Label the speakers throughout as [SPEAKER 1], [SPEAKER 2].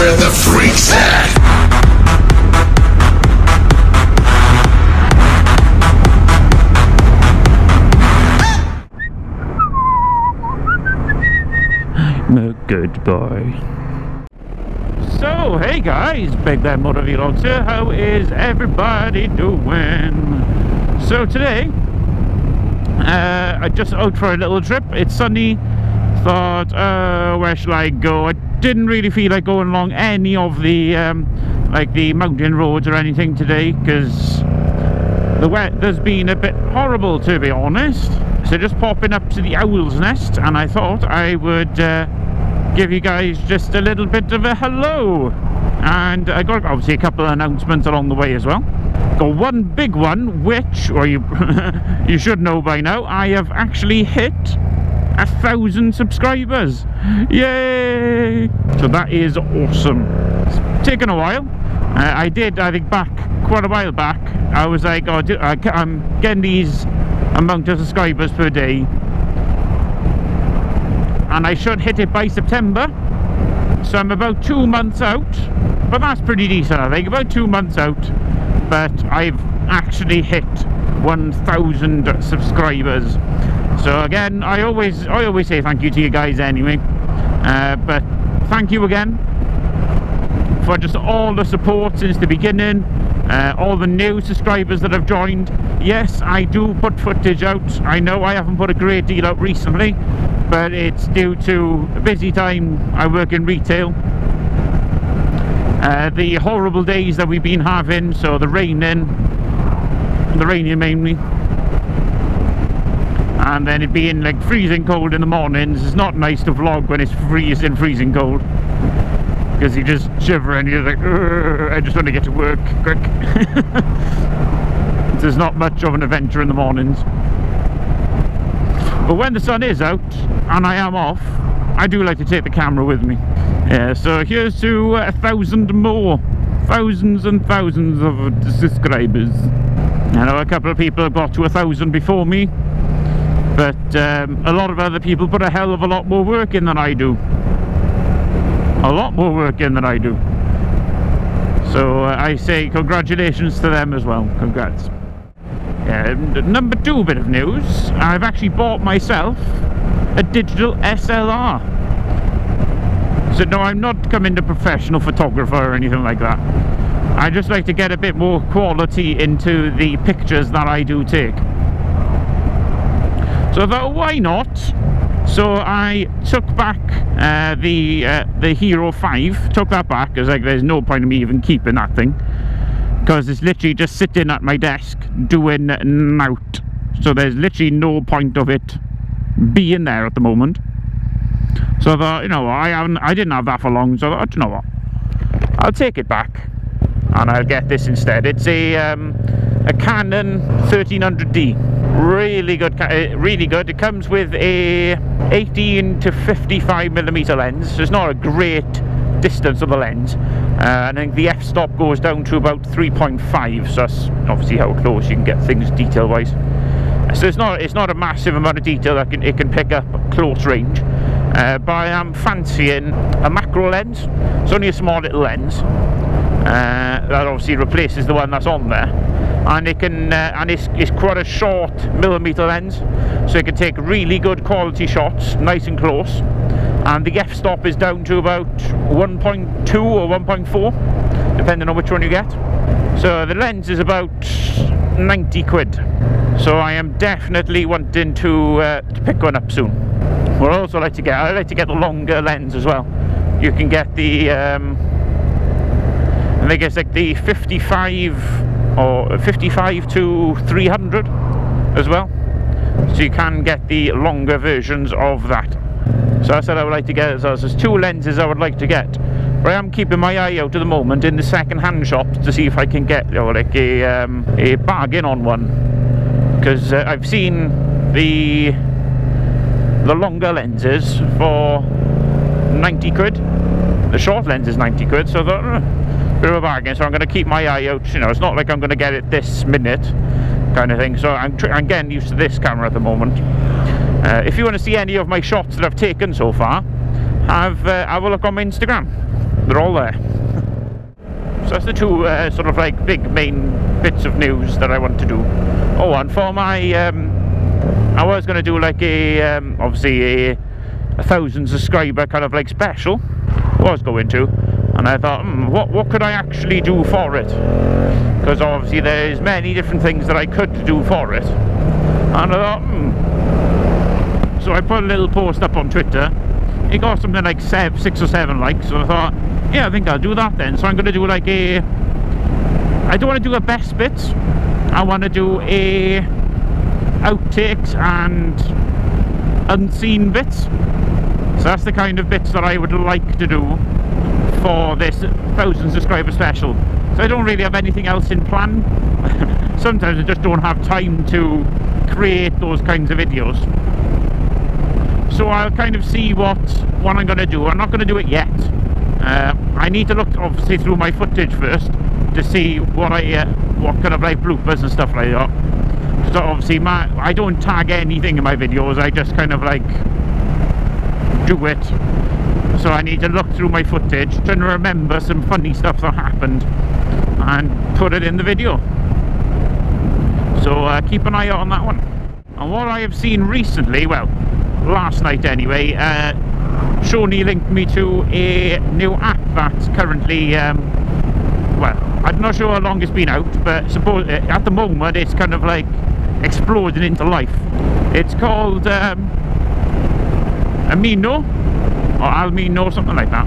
[SPEAKER 1] where the freaks at.
[SPEAKER 2] I'm a good boy. So, hey guys, Big Ben Moto Vlogs here. How is everybody doing? So today, uh, I just out for a little trip. It's sunny. Thought, uh, where shall I go? I didn't really feel like going along any of the, um, like the mountain roads or anything today because the weather's been a bit horrible to be honest. So just popping up to the Owl's Nest and I thought I would uh, give you guys just a little bit of a hello. And I got obviously a couple of announcements along the way as well. Got one big one, which, or you, you should know by now, I have actually hit a thousand subscribers. Yay! So that is awesome. It's taken a while. Uh, I did, I think, back quite a while back. I was like, oh, I'm getting these amount of subscribers per day and I should hit it by September so I'm about two months out but that's pretty decent I think about two months out but I've actually hit 1,000 subscribers so again I always I always say thank you to you guys anyway. Uh, but thank you again for just all the support since the beginning uh, all the new subscribers that have joined. Yes I do put footage out. I know I haven't put a great deal out recently but it's due to a busy time. I work in retail. Uh, the horrible days that we've been having so the raining the raining mainly and then it being like freezing cold in the mornings it's not nice to vlog when it's freezing freezing cold. Because you just shiver and you're like I just want to get to work quick. There's not much of an adventure in the mornings. But when the sun is out and I am off I do like to take the camera with me. Yeah so here's to a thousand more. Thousands and thousands of subscribers. I know a couple of people have got to a thousand before me but um, a lot of other people put a hell of a lot more work in than I do a lot more work in than I do. So uh, I say congratulations to them as well. Congrats. Uh, number two bit of news. I've actually bought myself a digital SLR. So no, I'm not coming to professional photographer or anything like that. I just like to get a bit more quality into the pictures that I do take. So I thought, why not? So I took back uh, the uh, the Hero 5, took that back because like there's no point in me even keeping that thing because it's literally just sitting at my desk doing nout. So there's literally no point of it being there at the moment. So I thought, you know what, I haven't, I didn't have that for long, so I thought, you know what, I'll take it back and I'll get this instead. It's a um, a Canon 1300D really good uh, really good. It comes with a 18 to 55 millimeter lens so it's not a great distance of the lens. Uh, and then the f-stop goes down to about 3.5 so that's obviously how close you can get things detail wise so it's not it's not a massive amount of detail that can, it can pick up close range. Uh, but I am fancying a macro lens. It's only a small little lens uh, that obviously replaces the one that's on there. And it can uh, and it's, it's quite a short millimeter lens so it can take really good quality shots nice and close. And the f-stop is down to about 1.2 or 1.4 depending on which one you get. So the lens is about 90 quid. So I am definitely wanting to, uh, to pick one up soon. What I also like to get I like to get the longer lens as well. You can get the um, I think it's like the 55 or 55 to 300 as well. So you can get the longer versions of that. So I said I would like to get. So there's two lenses I would like to get. But I am keeping my eye out at the moment in the second-hand shops to see if I can get you know, like a, um, a bargain on one. Because uh, I've seen the the longer lenses for 90 quid the short lens is 90 quid so that bit of a bargain so I'm going to keep my eye out you know it's not like I'm going to get it this minute kind of thing so I'm, I'm getting used to this camera at the moment uh, if you want to see any of my shots that I've taken so far have uh, have a look on my Instagram they're all there. So that's the two uh, sort of like big main bits of news that I want to do. Oh, and for my, um, I was going to do like a, um, obviously a, a thousand subscriber kind of like special. Was going to, and I thought, hmm, what what could I actually do for it? Because obviously there's many different things that I could do for it, and I thought, hmm. So I put a little post up on Twitter. It got something like seven, six or seven likes, so I thought, yeah, I think I'll do that then. So I'm going to do like a... I don't want to do a best bits. I want to do a outtakes and unseen bits. So that's the kind of bits that I would like to do for this 1000 subscriber special. So I don't really have anything else in plan. Sometimes I just don't have time to create those kinds of videos. So I'll kind of see what, what I'm going to do. I'm not going to do it yet. Uh, I need to look obviously through my footage first to see what I uh, what kind of like bloopers and stuff like that. So obviously my I don't tag anything in my videos. I just kind of like do it. So I need to look through my footage, trying to remember some funny stuff that happened, and put it in the video. So uh, keep an eye out on that one. And what I have seen recently, well, last night anyway, uh, Shawnee linked me to a new app that's currently, um, well, I'm not sure how long it's been out, but suppose uh, at the moment it's kind of like exploding into life. It's called um, Amino, or Almino, or something like that.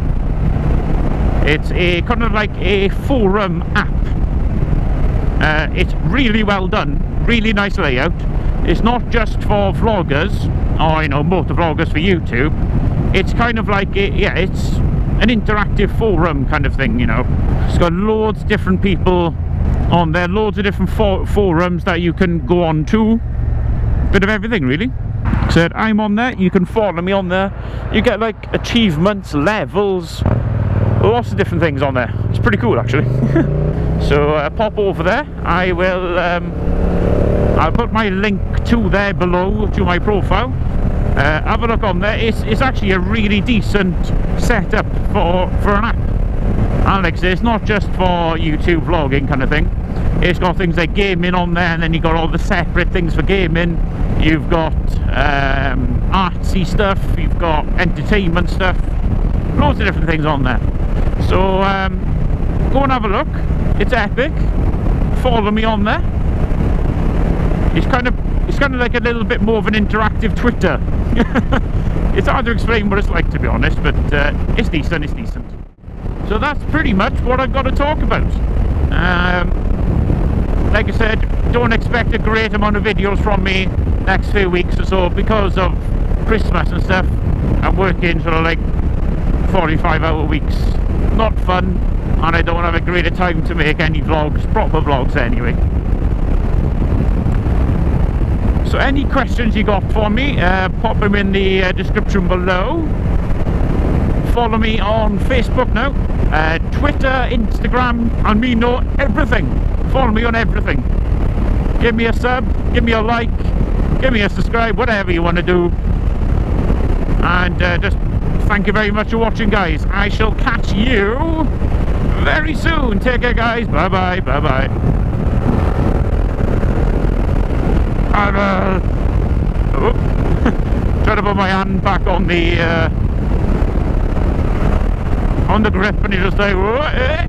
[SPEAKER 2] It's a kind of like a forum app. Uh, it's really well done, really nice layout. It's not just for vloggers, or you know, motor vloggers for YouTube it's kind of like it, yeah it's an interactive forum kind of thing you know it's got loads of different people on there loads of different for forums that you can go on to bit of everything really said i'm on there you can follow me on there. You get like achievements levels lots of different things on there. It's pretty cool actually. So uh, pop over there. I will um, i'll put my link to there below to my profile. Uh, have a look on there. It's, it's actually a really decent setup for for an app. Alex it's not just for YouTube vlogging kind of thing it's got things like gaming on there and then you've got all the separate things for gaming. You've got um, artsy stuff you've got entertainment stuff loads of different things on there. So um, go and have a look. It's epic. Follow me on there. It's kind of it's kind of like a little bit more of an interactive Twitter. It's hard to explain what it's like to be honest, but uh, it's decent, it's decent. So that's pretty much what I've got to talk about. Um, like I said, don't expect a great amount of videos from me next few weeks or so because of Christmas and stuff. I'm working of like 45 hour weeks. Not fun, and I don't have a greater time to make any vlogs, proper vlogs anyway. So any questions you got for me, uh, pop them in the uh, description below. Follow me on Facebook now, uh, Twitter, Instagram, and me know everything. Follow me on everything. Give me a sub, give me a like, give me a subscribe, whatever you want to do. And uh, just thank you very much for watching, guys. I shall catch you very soon. Take care, guys. Bye-bye, bye-bye. I'm uh, oh, trying to put my hand back on the uh, on the grip and you just like, eh?